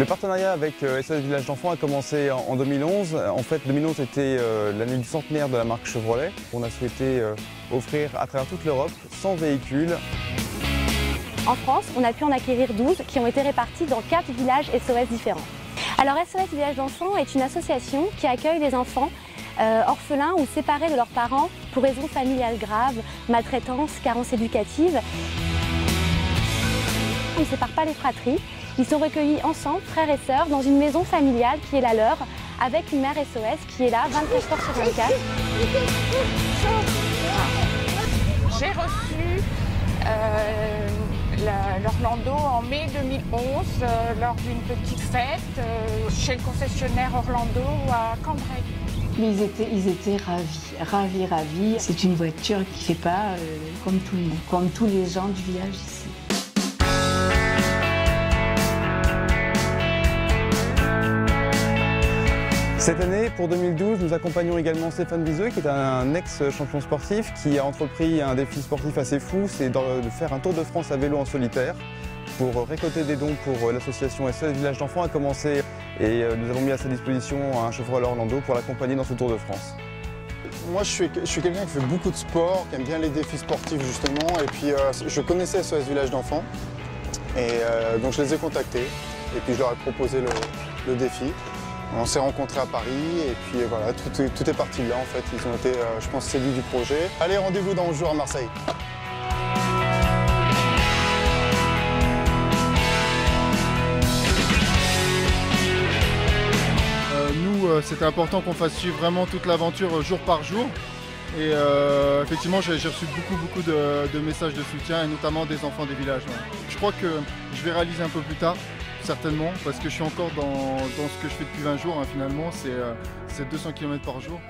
Le partenariat avec SOS Village d'Enfants a commencé en 2011. En fait, 2011 était l'année du centenaire de la marque Chevrolet. On a souhaité offrir à travers toute l'Europe 100 véhicules. En France, on a pu en acquérir 12 qui ont été répartis dans 4 villages SOS différents. Alors SOS Village d'Enfants est une association qui accueille des enfants euh, orphelins ou séparés de leurs parents pour raisons familiales graves, maltraitance, carence éducative. On ne sépare pas les fratries. Ils sont recueillis ensemble, frères et sœurs, dans une maison familiale qui est la leur, avec une mère SOS qui est là 24 heures sur 24. J'ai reçu euh, l'Orlando en mai 2011 euh, lors d'une petite fête euh, chez le concessionnaire Orlando à Cambrai. ils étaient, ils étaient ravis, ravis, ravis. C'est une voiture qui ne fait pas euh, comme tout le monde, comme tous les gens du village ici. Cette année, pour 2012, nous accompagnons également Stéphane Viseux, qui est un ex-champion sportif, qui a entrepris un défi sportif assez fou, c'est de faire un tour de France à vélo en solitaire pour récolter des dons pour l'association SOS Village d'Enfants a commencé et euh, nous avons mis à sa disposition un chauffeur Orlando pour l'accompagner dans ce Tour de France. Moi, je suis, quelqu'un qui fait beaucoup de sport, qui aime bien les défis sportifs justement, et puis euh, je connaissais SOS Village d'Enfants, et euh, donc je les ai contactés, et puis je leur ai proposé le défi. On s'est rencontrés à Paris et puis voilà, tout, est parti de là en fait. Ils ont été, euh, je pense, séduits du projet. Allez, rendez-vous dans le jour à Marseille. Euh, nous, euh, c'était important qu'on fasse suivre vraiment toute l'aventure jour par jour. Et effectivement, j'ai reçu beaucoup, beaucoup de, messages de soutien, et notamment des enfants des villages. Je crois que je vais réaliser un peu plus tard certainement, parce que je suis encore dans, ce que je fais depuis 20 jours, hein, finalement, c'est 200 euh, km par jour.